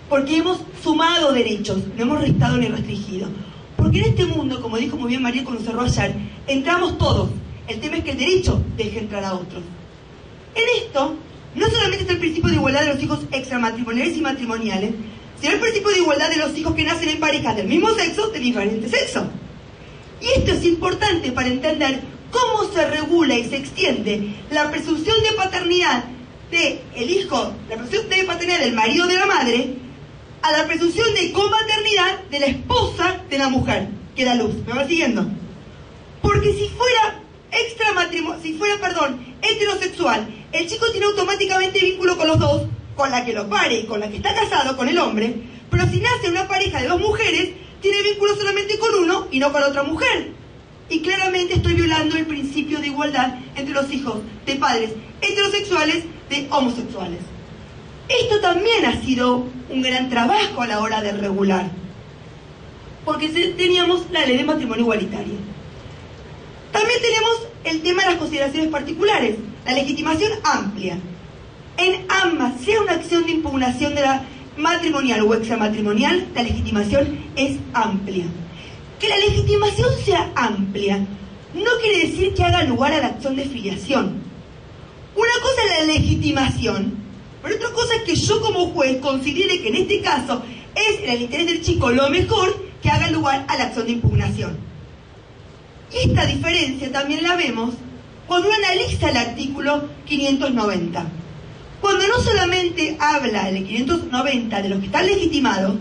Porque hemos sumado derechos, no hemos restado ni restringido. Porque en este mundo, como dijo muy bien María cuando cerró ayer, entramos todos. El tema es que el derecho deje entrar a otros. En esto, no solamente está el principio de igualdad de los hijos extramatrimoniales y matrimoniales, sino el principio de igualdad de los hijos que nacen en parejas del mismo sexo, de diferente sexo. Y esto es importante para entender cómo se regula y se extiende la presunción de paternidad del el hijo, la presunción de paternidad del marido de la madre, a la presunción de comaternidad de la esposa de la mujer que da luz. ¿Me va siguiendo? Porque si fuera extramatrimonio, si fuera, perdón, heterosexual, el chico tiene automáticamente vínculo con los dos, con la que lo pare y con la que está casado, con el hombre, pero si nace una pareja de dos mujeres, tiene vínculo solamente con uno y no con otra mujer y claramente estoy violando el principio de igualdad entre los hijos de padres heterosexuales de homosexuales. Esto también ha sido un gran trabajo a la hora de regular, porque teníamos la ley de matrimonio igualitario. También tenemos el tema de las consideraciones particulares, la legitimación amplia. En ambas, sea una acción de impugnación de la matrimonial o extramatrimonial, la legitimación es amplia. Que la legitimación sea amplia no quiere decir que haga lugar a la acción de filiación. Una cosa es la legitimación, pero otra cosa es que yo como juez considere que en este caso es en el interés del chico lo mejor que haga lugar a la acción de impugnación. Y esta diferencia también la vemos cuando uno analiza el artículo 590. Cuando no solamente habla el 590 de los que están legitimados,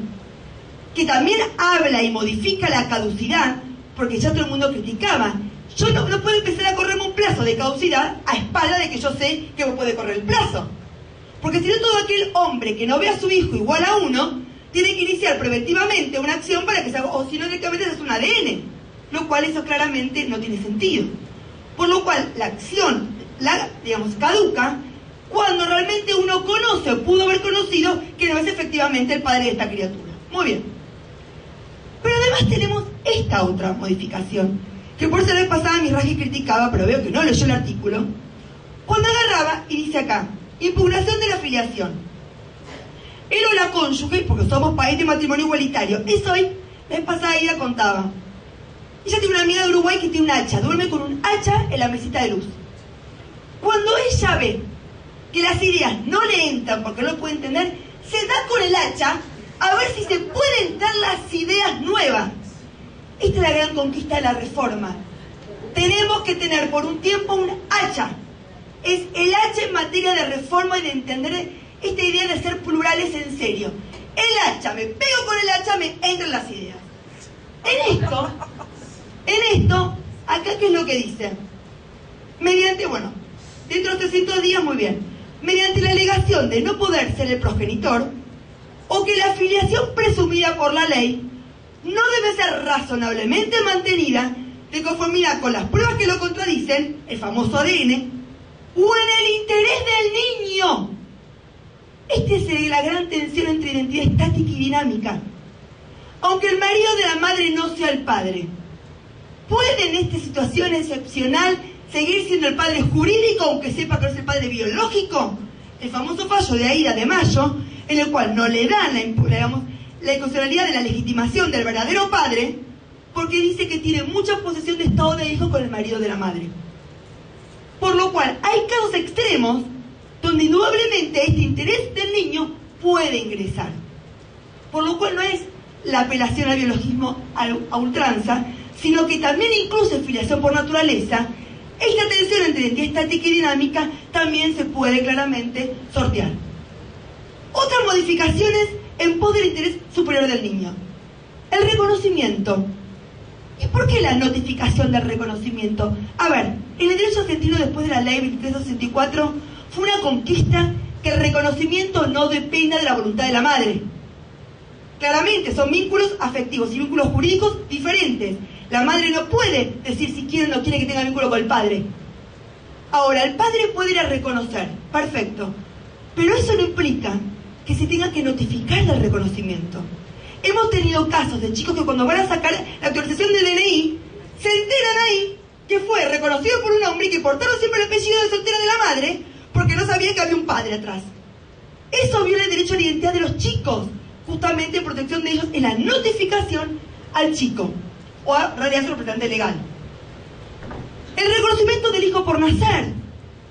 que también habla y modifica la caducidad, porque ya todo el mundo criticaba. Yo no, puedo empezar a correrme un plazo de caducidad a espalda de que yo sé que me puede correr el plazo. Porque si no, todo aquel hombre que no ve a su hijo igual a uno, tiene que iniciar preventivamente una acción para que se haga, o si no, directamente se hace un ADN, lo cual eso claramente no tiene sentido. Por lo cual, la acción, la, digamos, caduca cuando realmente uno conoce o pudo haber conocido que no es efectivamente el padre de esta criatura. Muy bien. Además tenemos esta otra modificación, que por ser vez pasada mi raje criticaba, pero veo que no leyó el artículo, cuando agarraba y dice acá, impugnación de la afiliación. Él o la cónyuge, porque somos país de matrimonio igualitario, eso hoy, la vez pasada ella contaba. Ella tiene una amiga de Uruguay que tiene un hacha, duerme con un hacha en la mesita de luz. Cuando ella ve que las ideas no le entran porque no lo puede entender, se da con el hacha a ver si se pueden dar las ideas nuevas. Esta es la gran conquista de la reforma. Tenemos que tener por un tiempo un hacha. Es el hacha en materia de reforma y de entender esta idea de ser plurales en serio. El hacha, me pego con el hacha, me entran las ideas. En esto, en esto, acá qué es lo que dice. Mediante, bueno, dentro de 300 días, muy bien. Mediante la alegación de no poder ser el progenitor, o que la afiliación presumida por la ley no debe ser razonablemente mantenida de conformidad con las pruebas que lo contradicen, el famoso ADN, o en el interés del niño. Esta es la gran tensión entre identidad estática y dinámica. Aunque el marido de la madre no sea el padre, ¿puede en esta situación excepcional seguir siendo el padre jurídico aunque sepa que es el padre biológico? El famoso fallo de Aida de Mayo, en el cual no le dan la, digamos, la de la legitimación del verdadero padre, porque dice que tiene mucha posesión de estado de hijo con el marido de la madre. Por lo cual, hay casos extremos donde indudablemente este interés del niño puede ingresar. Por lo cual no es la apelación al biologismo a ultranza, sino que también incluso en filiación por naturaleza, esta tensión entre identidad estática y dinámica también se puede claramente sortear. Otras modificaciones en pos del interés superior del niño. El reconocimiento. ¿Y por qué la notificación del reconocimiento? A ver, en el derecho argentino después de la ley 2364 fue una conquista que el reconocimiento no dependa de la voluntad de la madre. Claramente son vínculos afectivos y vínculos jurídicos diferentes. La madre no puede decir si quiere o no quiere que tenga vínculo con el padre. Ahora, el padre puede ir a reconocer, perfecto, pero eso no implica que se tenga que notificar del reconocimiento. Hemos tenido casos de chicos que cuando van a sacar la actualización del DNI, se enteran ahí que fue reconocido por un hombre y que portaron siempre el apellido de soltera de la madre porque no sabían que había un padre atrás. Eso viola el derecho a la identidad de los chicos, justamente en protección de ellos en la notificación al chico o a realidad su representante legal. El reconocimiento del hijo por nacer,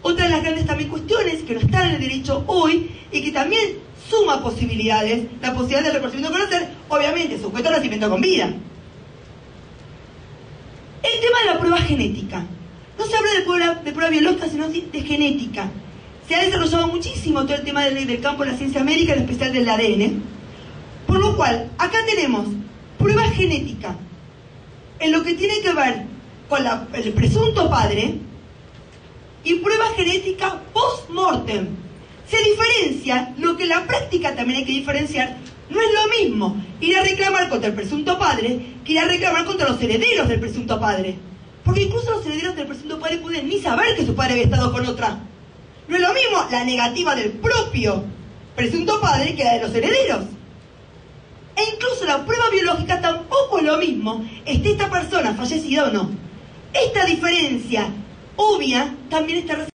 otra de las grandes también cuestiones que no están en el derecho hoy y que también suma posibilidades, la posibilidad del reconocimiento de conocer, obviamente, sujeto al nacimiento con vida. El tema de la prueba genética. No se habla de prueba, de prueba biológica, sino de genética. Se ha desarrollado muchísimo todo el tema del, del campo de la ciencia médica, en especial del ADN. Por lo cual, acá tenemos prueba genética en lo que tiene que ver con el presunto padre y prueba genética post-mortem se diferencia lo que en la práctica también hay que diferenciar. No es lo mismo ir a reclamar contra el presunto padre que ir a reclamar contra los herederos del presunto padre. Porque incluso los herederos del presunto padre pueden ni saber que su padre había estado con otra. No es lo mismo la negativa del propio presunto padre que la de los herederos. E incluso la prueba biológica tampoco es lo mismo, esté esta persona fallecida o no. Esta diferencia obvia también está